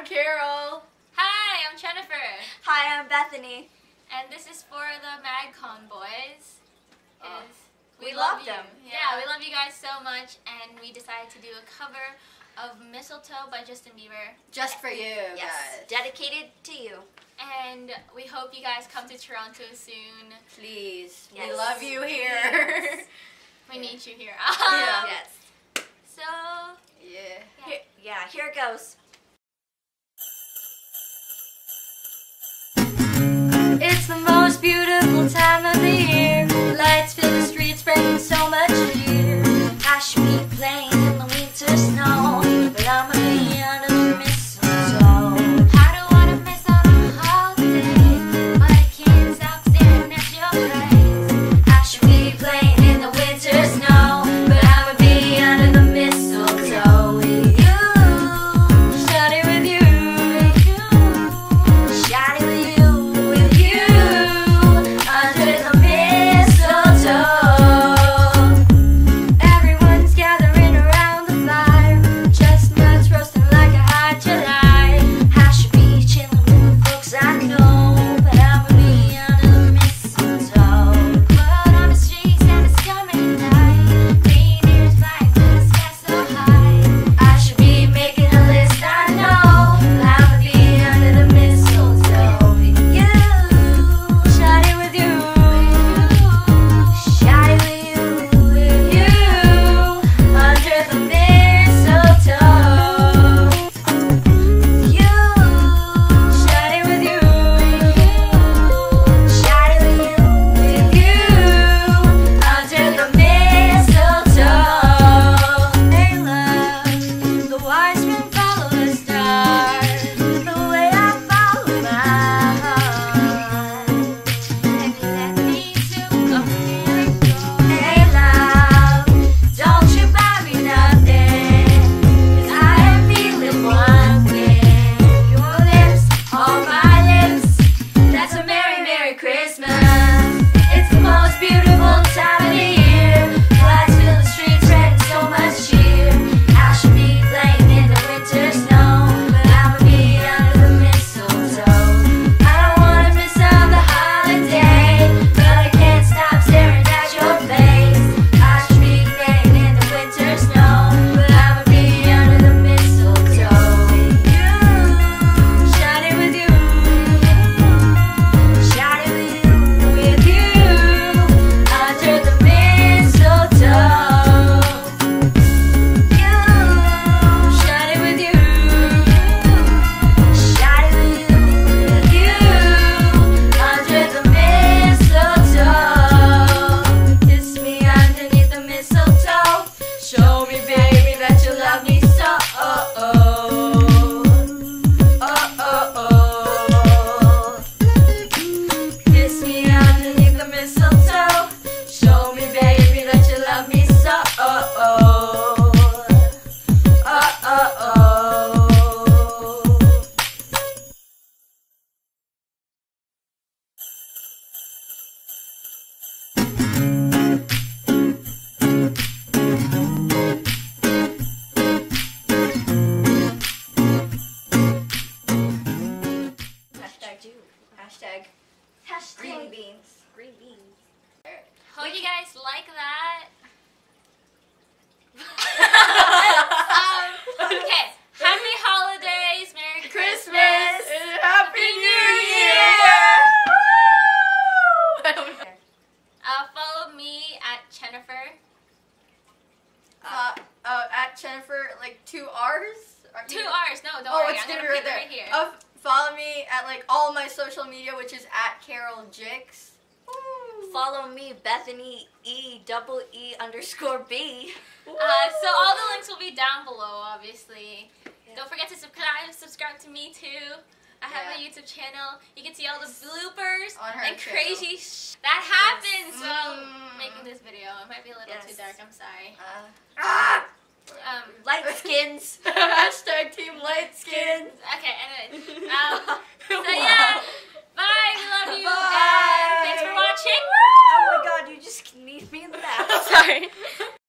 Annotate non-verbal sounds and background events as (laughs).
I'm Carel. Hi, I'm Chennifer, Hi, I'm Bethanie. and this is for the MagCon boys. Oh. Is We love you. them. Yeah, we love you guys so much, and we decided to do a cover of Mistletoe by Justin Bieber. Just for you Yes, guys. dedicated to you. And we hope you guys come to Toronto soon. Please. Yes. We love you here. (laughs) We need you here. Yeah. (laughs) Yes. So, yeah. Here, yeah, here it goes. You guys like that. (laughs) um, okay. Happy holidays, Merry Christmas. and Happy New Year! (laughs) Uh, follow me at Chennifer. uh, uh, at Chennifer, like two R's? Are Two you- R's. No, don't Oh, worry. it's I'm gonna gonna right there. right here. Uh, follow me at like all my social media, which is at Carel Gics. Follow me, Bethanie E double E underscore B. Uh, so all the links will be down below, obviously. Yeah. Don't forget to subscribe. Subscribe to me too. I have Yeah. a YouTube channel. You can see all the bloopers and channel. crazy sh- that happens while Mm. making this video. It might be a little Yes. too dark. I'm sorry. Uh, Ah! Um, Light skins. (laughs) Hashtag Team Light skins. okay. Anyway, um, (laughs)